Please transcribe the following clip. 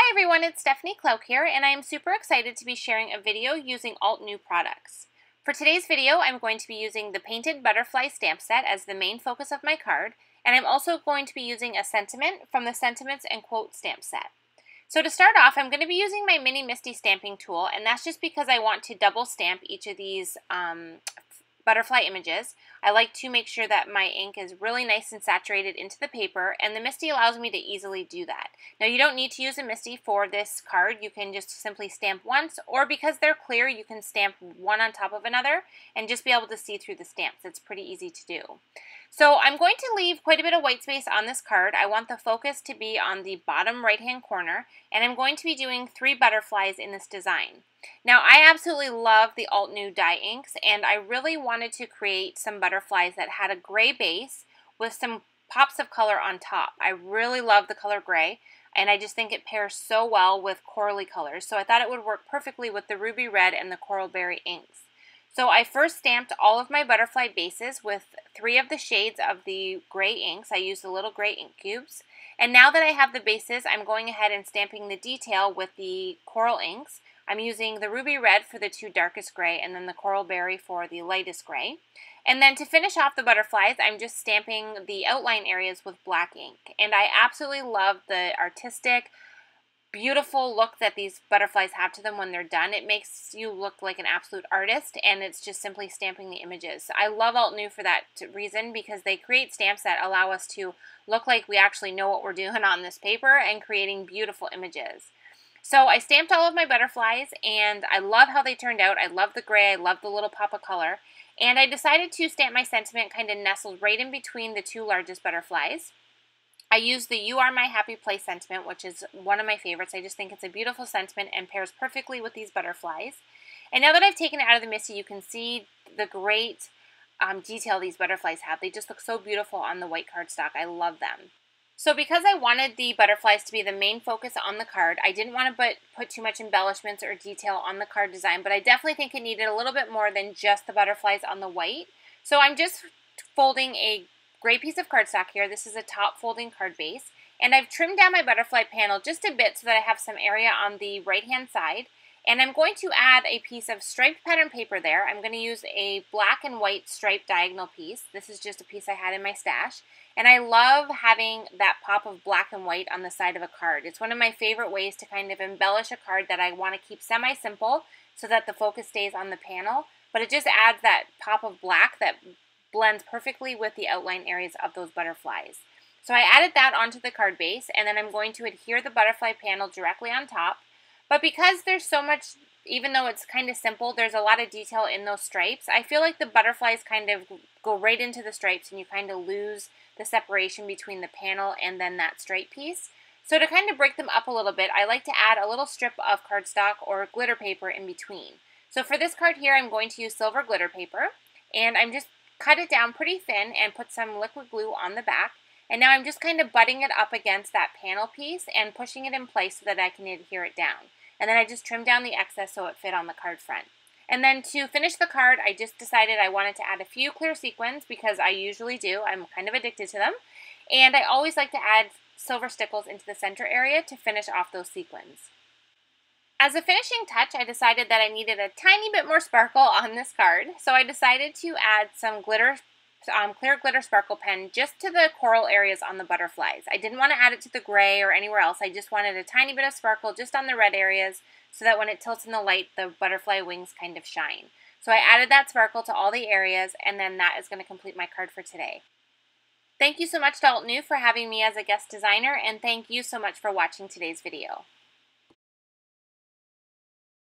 Hi everyone, it's Stephanie Klauck here, and I am super excited to be sharing a video using Altenew products. For today's video, I'm going to be using the Painted Butterfly stamp set as the main focus of my card, and I'm also going to be using a sentiment from the Sentiments and Quote stamp set. So to start off, I'm going to be using my Mini Misti stamping tool, and that's just because I want to double stamp each of these um, butterfly images. I like to make sure that my ink is really nice and saturated into the paper and the Misti allows me to easily do that. Now you don't need to use a Misti for this card. You can just simply stamp once or because they're clear you can stamp one on top of another and just be able to see through the stamps. It's pretty easy to do. So I'm going to leave quite a bit of white space on this card. I want the focus to be on the bottom right hand corner and I'm going to be doing three butterflies in this design. Now I absolutely love the Altenew dye inks and I really wanted to create some butterflies that had a gray base with some pops of color on top. I really love the color gray and I just think it pairs so well with corally colors so I thought it would work perfectly with the ruby red and the coral berry inks. So I first stamped all of my butterfly bases with three of the shades of the gray inks. I used the little gray ink cubes. And now that I have the bases, I'm going ahead and stamping the detail with the coral inks. I'm using the ruby red for the two darkest gray and then the coral berry for the lightest gray. And then to finish off the butterflies, I'm just stamping the outline areas with black ink. And I absolutely love the artistic, beautiful look that these butterflies have to them when they're done. It makes you look like an absolute artist and it's just simply stamping the images. I love Altenew for that reason because they create stamps that allow us to look like we actually know what we're doing on this paper and creating beautiful images. So I stamped all of my butterflies and I love how they turned out. I love the gray, I love the little pop of color. And I decided to stamp my sentiment kind of nestled right in between the two largest butterflies. I use the You Are My Happy Place sentiment, which is one of my favorites. I just think it's a beautiful sentiment and pairs perfectly with these butterflies. And now that I've taken it out of the Misti, you can see the great um, detail these butterflies have. They just look so beautiful on the white cardstock. I love them. So because I wanted the butterflies to be the main focus on the card, I didn't want to put, put too much embellishments or detail on the card design, but I definitely think it needed a little bit more than just the butterflies on the white. So I'm just folding a Great piece of cardstock here. This is a top folding card base. And I've trimmed down my butterfly panel just a bit so that I have some area on the right hand side. And I'm going to add a piece of striped pattern paper there. I'm going to use a black and white striped diagonal piece. This is just a piece I had in my stash. And I love having that pop of black and white on the side of a card. It's one of my favorite ways to kind of embellish a card that I want to keep semi-simple so that the focus stays on the panel. But it just adds that pop of black that blends perfectly with the outline areas of those butterflies. So I added that onto the card base and then I'm going to adhere the butterfly panel directly on top. But because there's so much, even though it's kind of simple, there's a lot of detail in those stripes, I feel like the butterflies kind of go right into the stripes and you kind of lose the separation between the panel and then that stripe piece. So to kind of break them up a little bit, I like to add a little strip of cardstock or glitter paper in between. So for this card here, I'm going to use silver glitter paper, and I'm just cut it down pretty thin and put some liquid glue on the back. And now I'm just kind of butting it up against that panel piece and pushing it in place so that I can adhere it down. And then I just trimmed down the excess so it fit on the card front. And then to finish the card, I just decided I wanted to add a few clear sequins because I usually do. I'm kind of addicted to them. And I always like to add silver stickles into the center area to finish off those sequins. As a finishing touch, I decided that I needed a tiny bit more sparkle on this card, so I decided to add some glitter, um, clear glitter sparkle pen just to the coral areas on the butterflies. I didn't want to add it to the gray or anywhere else. I just wanted a tiny bit of sparkle just on the red areas so that when it tilts in the light, the butterfly wings kind of shine. So I added that sparkle to all the areas, and then that is going to complete my card for today. Thank you so much to Altenew for having me as a guest designer, and thank you so much for watching today's video.